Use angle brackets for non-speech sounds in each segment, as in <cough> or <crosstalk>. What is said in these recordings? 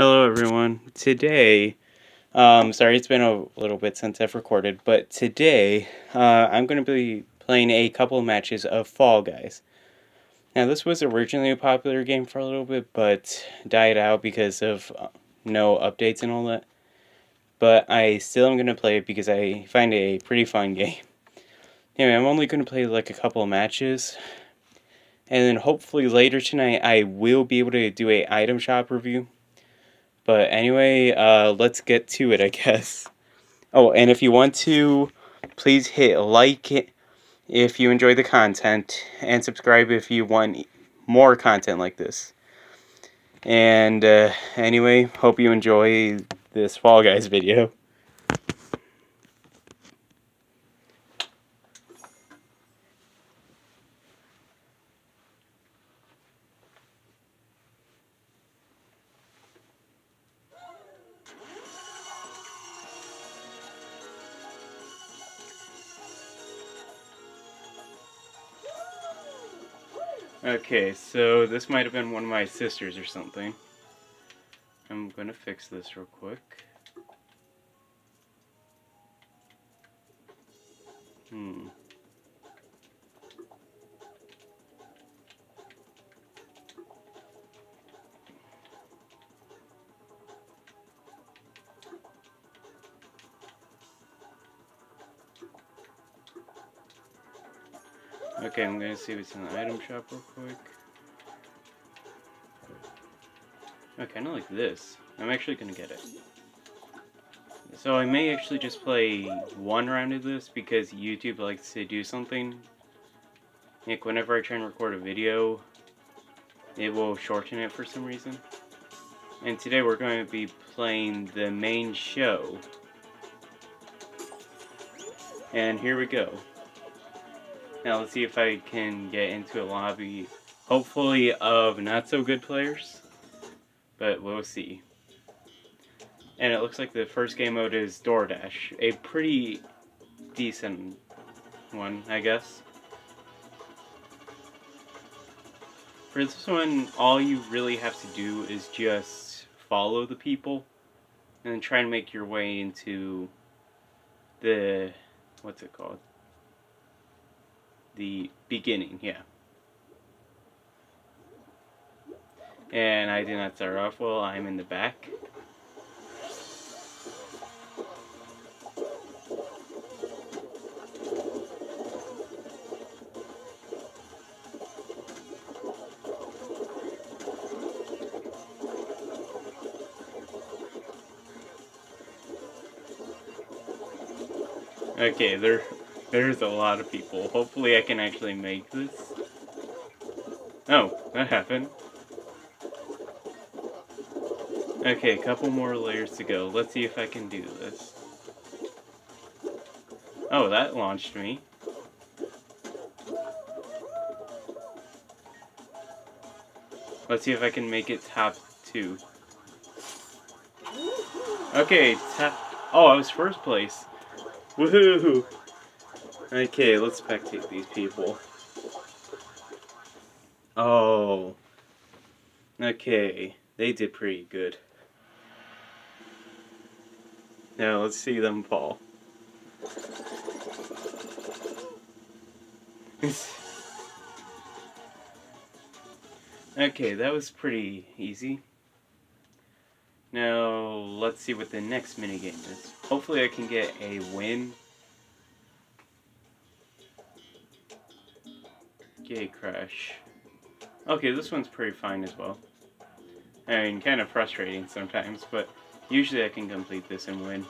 Hello, everyone. Today, um, sorry, it's been a little bit since I've recorded, but today, uh, I'm going to be playing a couple matches of Fall Guys. Now, this was originally a popular game for a little bit, but died out because of uh, no updates and all that. But I still am going to play it because I find it a pretty fun game. Anyway, I'm only going to play like a couple of matches. And then hopefully later tonight I will be able to do a item shop review. But anyway, uh, let's get to it, I guess. Oh, and if you want to, please hit like if you enjoy the content, and subscribe if you want more content like this. And uh, anyway, hope you enjoy this Fall Guys video. Okay, so this might have been one of my sisters or something. I'm gonna fix this real quick. Okay, I'm gonna see what's in the item shop real quick. I kinda like this. I'm actually gonna get it. So I may actually just play one round of this because YouTube likes to do something. Like whenever I try and record a video, it will shorten it for some reason. And today we're going to be playing the main show. And here we go. Now let's see if I can get into a lobby, hopefully of not so good players, but we'll see. And it looks like the first game mode is DoorDash, a pretty decent one, I guess. For this one, all you really have to do is just follow the people and then try and make your way into the, what's it called? The beginning, yeah. And I did not start off well, I'm in the back. Okay, they're there's a lot of people. Hopefully I can actually make this. Oh, that happened. Okay, a couple more layers to go. Let's see if I can do this. Oh, that launched me. Let's see if I can make it top two. Okay, top... Oh, I was first place. Woohoo! Okay, let's spectate these people. Oh. Okay, they did pretty good. Now let's see them fall. <laughs> okay, that was pretty easy. Now, let's see what the next minigame is. Hopefully I can get a win Gate Crash. Okay, this one's pretty fine as well. I mean, kind of frustrating sometimes, but usually I can complete this and win.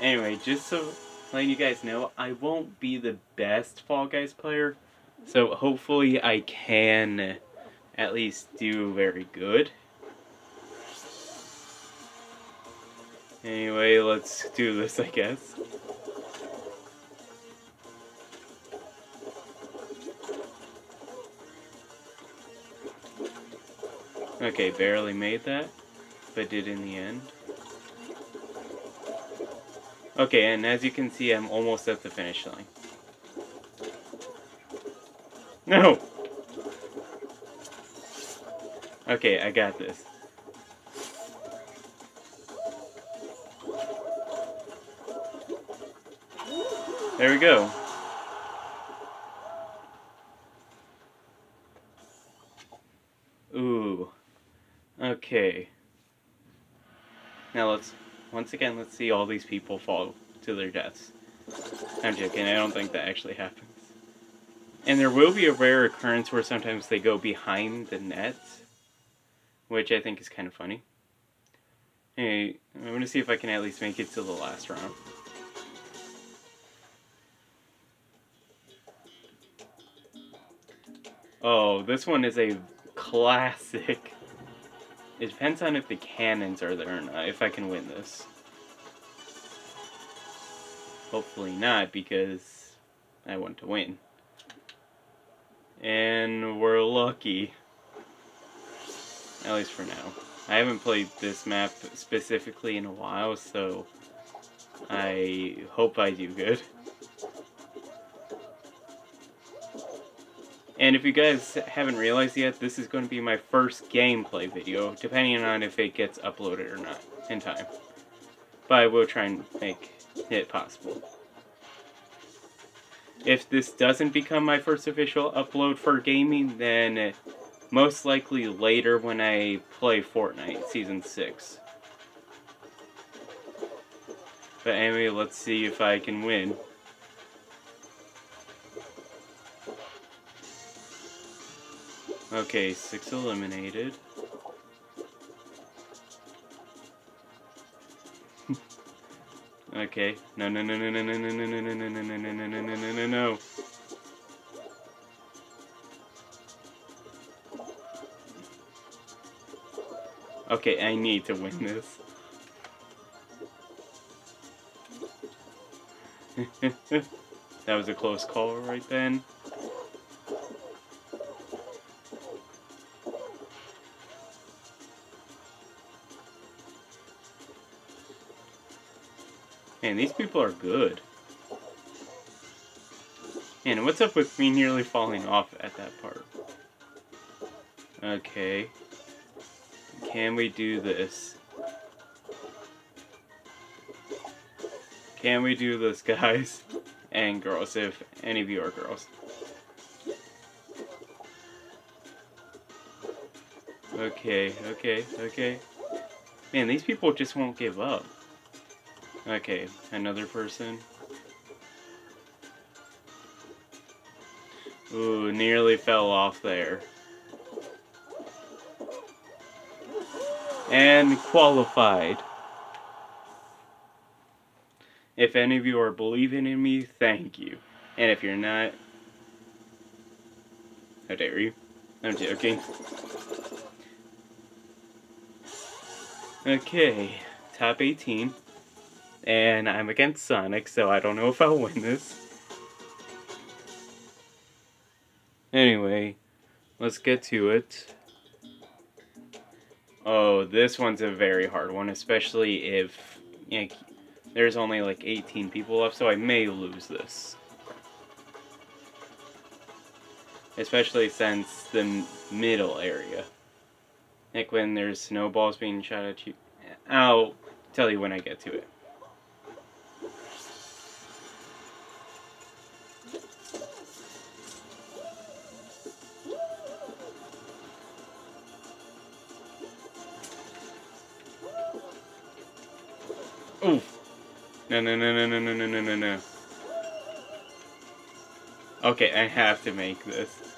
Anyway, just so letting you guys know, I won't be the best Fall Guys player, so hopefully I can at least do very good. Anyway, let's do this, I guess. Okay, barely made that, but did in the end. Okay, and as you can see, I'm almost at the finish line. No! Okay, I got this. There we go. Okay. Now let's, once again, let's see all these people fall to their deaths. I'm joking, I don't think that actually happens. And there will be a rare occurrence where sometimes they go behind the net, which I think is kind of funny. Hey, I'm going to see if I can at least make it to the last round. Oh, this one is a classic. It depends on if the cannons are there or not, if I can win this. Hopefully not, because I want to win. And we're lucky. At least for now. I haven't played this map specifically in a while, so I hope I do good. And if you guys haven't realized yet, this is going to be my first gameplay video, depending on if it gets uploaded or not in time. But I will try and make it possible. If this doesn't become my first official upload for gaming, then most likely later when I play Fortnite Season 6. But anyway, let's see if I can win. Okay, six eliminated. okay. No no no no no no no no no no no no no no no no no no no Okay, I need to win this. that was a close call right then. Man, these people are good. Man, what's up with me nearly falling off at that part? Okay. Can we do this? Can we do this, guys? <laughs> And girls, if any of you are girls. Okay, okay, okay. Man, these people just won't give up. Okay, another person. Ooh, nearly fell off there. And qualified. If any of you are believing in me, thank you. And if you're not, how dare you? I'm joking. Okay, top 18 and I'm against Sonic, so I don't know if I'll win this. Anyway, let's get to it. Oh, this one's a very hard one, especially if you know, there's only like 18 people left, so I may lose this. Especially since the middle area. Like when there's snowballs being shot at you. I'll tell you when I get to it. No, no, no, no, no, no, no, no, no, no. Okay, I have to make this.